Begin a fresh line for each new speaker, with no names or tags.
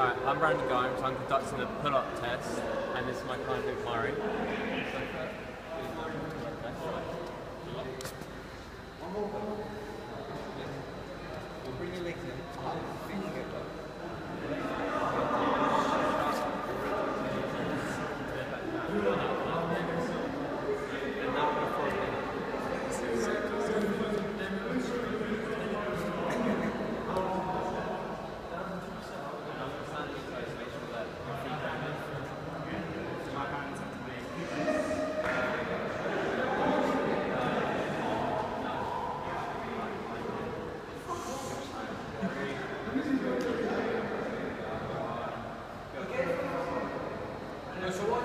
Alright, I'm Brandon Grimes. I'm conducting the pull-up test, and this is my client Luke Murray.
Eso